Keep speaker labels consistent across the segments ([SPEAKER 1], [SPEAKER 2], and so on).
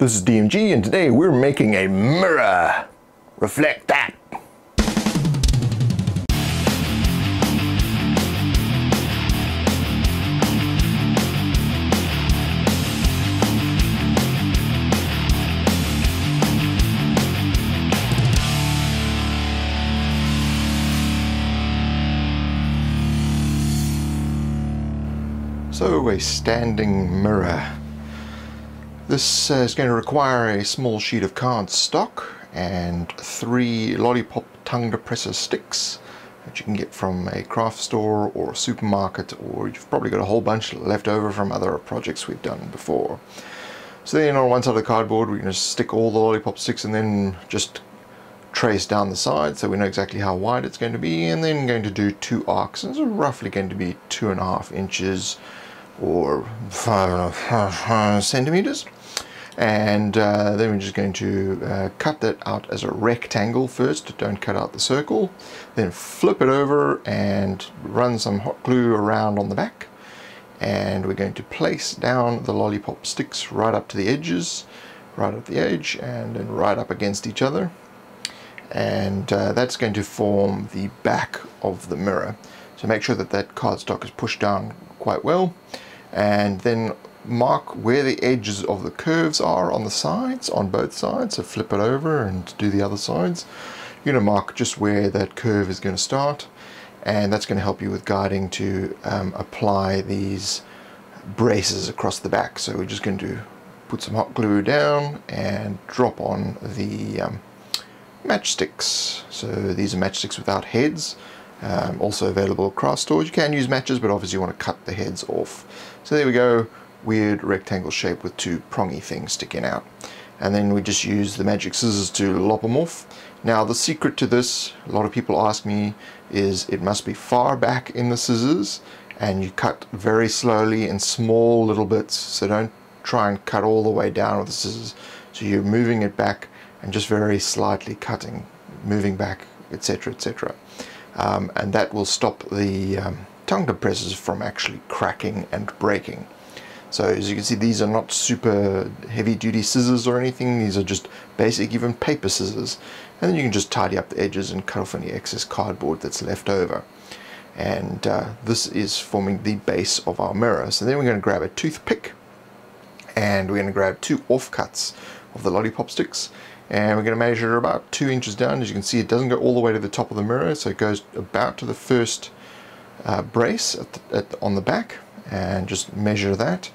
[SPEAKER 1] This is DMG and today we're making a mirror. Reflect that. So a standing mirror. This uh, is going to require a small sheet of card stock and three lollipop tongue depressor sticks that you can get from a craft store or a supermarket or you've probably got a whole bunch left over from other projects we've done before. So then on one side of the cardboard we're going to stick all the lollipop sticks and then just trace down the side so we know exactly how wide it's going to be and then going to do two arcs and it's roughly going to be two and a half inches or five and a half centimeters and uh, then we're just going to uh, cut that out as a rectangle first. Don't cut out the circle. Then flip it over and run some hot glue around on the back. And we're going to place down the lollipop sticks right up to the edges right at the edge and then right up against each other. And uh, that's going to form the back of the mirror. So make sure that that cardstock is pushed down quite well. And then mark where the edges of the curves are on the sides on both sides so flip it over and do the other sides you're going to mark just where that curve is going to start and that's going to help you with guiding to um, apply these braces across the back so we're just going to put some hot glue down and drop on the um, matchsticks. So these are matchsticks without heads, um, also available craft stores. You can use matches, but obviously you want to cut the heads off. So there we go, weird rectangle shape with two prongy things sticking out. And then we just use the magic scissors to lop them off. Now the secret to this, a lot of people ask me, is it must be far back in the scissors and you cut very slowly in small little bits. So don't try and cut all the way down with the scissors. So you're moving it back and just very slightly cutting, moving back, etc., etc. Um, and that will stop the um, tongue depressors from actually cracking and breaking. So as you can see, these are not super heavy duty scissors or anything. These are just basic, even paper scissors. And then you can just tidy up the edges and cut off any excess cardboard that's left over. And uh, this is forming the base of our mirror. So then we're going to grab a toothpick and we're going to grab two offcuts of the lollipop sticks and we're going to measure about two inches down as you can see it doesn't go all the way to the top of the mirror so it goes about to the first uh, brace at the, at the, on the back and just measure that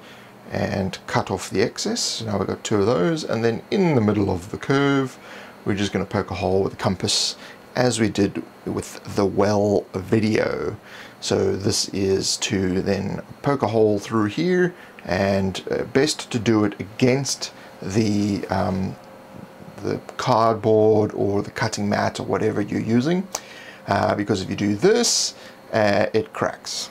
[SPEAKER 1] and cut off the excess. Now we've got two of those and then in the middle of the curve we're just going to poke a hole with a compass as we did with the well video. So this is to then poke a hole through here and uh, best to do it against the um, the cardboard or the cutting mat or whatever you're using uh, because if you do this uh, it cracks.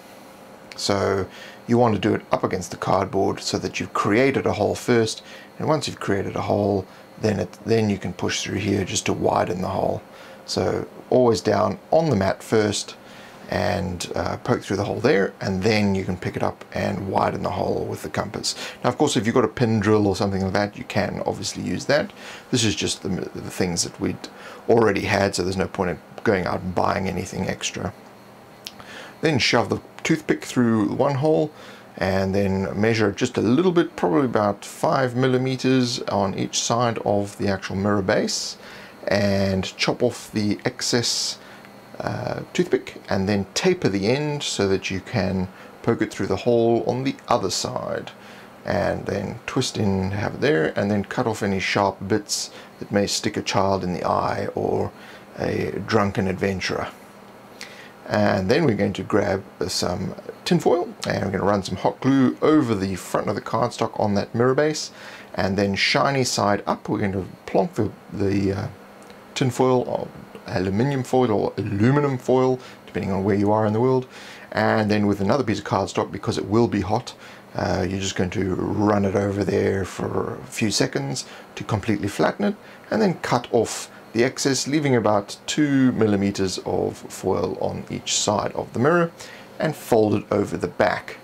[SPEAKER 1] So you want to do it up against the cardboard so that you've created a hole first and once you've created a hole then it then you can push through here just to widen the hole so always down on the mat first and uh, poke through the hole there and then you can pick it up and widen the hole with the compass. Now of course if you've got a pin drill or something like that you can obviously use that. This is just the, the things that we'd already had so there's no point in going out and buying anything extra. Then shove the toothpick through one hole and then measure just a little bit, probably about five millimeters on each side of the actual mirror base and chop off the excess uh, toothpick and then taper the end so that you can poke it through the hole on the other side. And then twist in have it there and then cut off any sharp bits that may stick a child in the eye or a drunken adventurer and then we're going to grab some tinfoil and we're going to run some hot glue over the front of the cardstock on that mirror base and then shiny side up we're going to plonk the, the uh, tinfoil aluminium foil or aluminum foil, depending on where you are in the world. And then with another piece of cardstock, because it will be hot, uh, you're just going to run it over there for a few seconds to completely flatten it, and then cut off the excess, leaving about two millimeters of foil on each side of the mirror, and fold it over the back.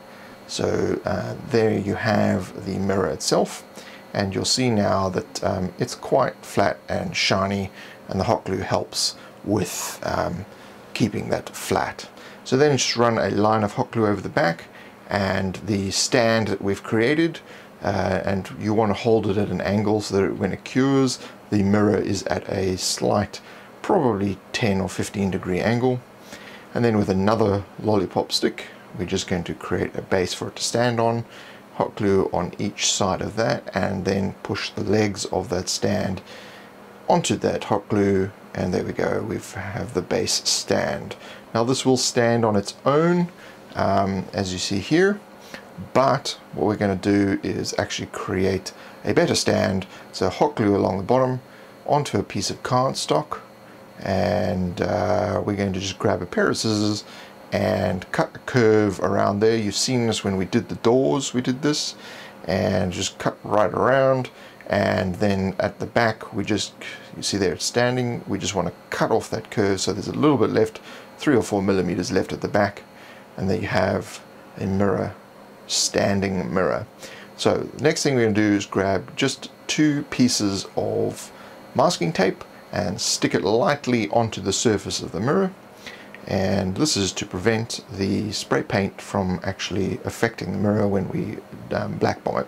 [SPEAKER 1] So uh, there you have the mirror itself and you'll see now that um, it's quite flat and shiny and the hot glue helps with um, keeping that flat. So then just run a line of hot glue over the back and the stand that we've created uh, and you want to hold it at an angle so that when it cures the mirror is at a slight probably 10 or 15 degree angle. And then with another lollipop stick we're just going to create a base for it to stand on hot glue on each side of that and then push the legs of that stand onto that hot glue and there we go we have the base stand. Now this will stand on its own um, as you see here but what we're going to do is actually create a better stand so hot glue along the bottom onto a piece of cardstock and uh, we're going to just grab a pair of scissors and cut a curve around there. You've seen this when we did the doors, we did this, and just cut right around. And then at the back, we just, you see there it's standing, we just want to cut off that curve so there's a little bit left, three or four millimeters left at the back. And then you have a mirror, standing mirror. So next thing we're going to do is grab just two pieces of masking tape and stick it lightly onto the surface of the mirror and this is to prevent the spray paint from actually affecting the mirror when we um, black bomb it.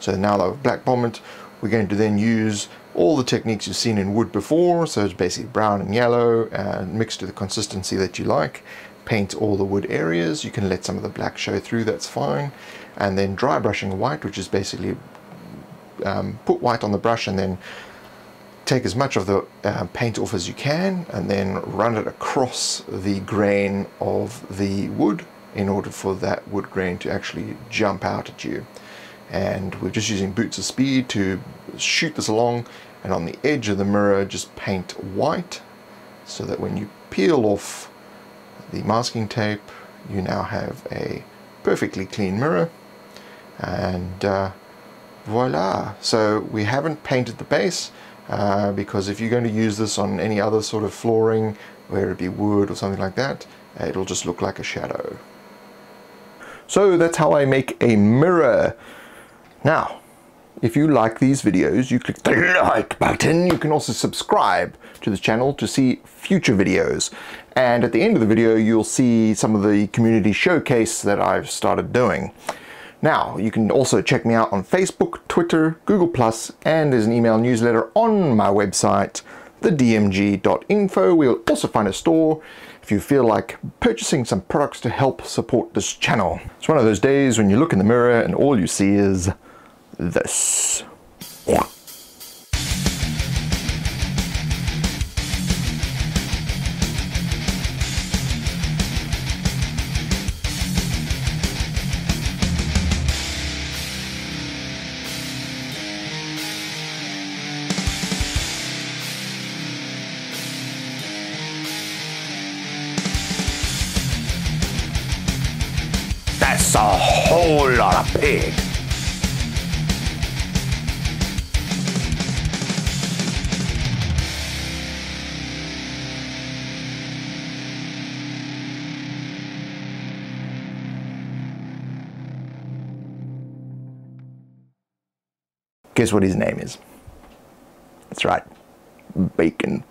[SPEAKER 1] So now that we've black bombed it, we're going to then use all the techniques you've seen in wood before, so it's basically brown and yellow, and mixed to the consistency that you like. Paint all the wood areas, you can let some of the black show through, that's fine. And then dry brushing white, which is basically um, put white on the brush and then take as much of the uh, paint off as you can and then run it across the grain of the wood in order for that wood grain to actually jump out at you and we're just using boots of speed to shoot this along and on the edge of the mirror just paint white so that when you peel off the masking tape you now have a perfectly clean mirror and uh, voila so we haven't painted the base uh, because if you're going to use this on any other sort of flooring, whether it be wood or something like that, it'll just look like a shadow. So that's how I make a mirror. Now, if you like these videos, you click the like button. You can also subscribe to the channel to see future videos. And at the end of the video, you'll see some of the community showcase that I've started doing. Now, you can also check me out on Facebook, Twitter, Google+, and there's an email newsletter on my website, thedmg.info. We'll also find a store if you feel like purchasing some products to help support this channel. It's one of those days when you look in the mirror and all you see is this. A whole lot of pig. Guess what his name is? That's right, Bacon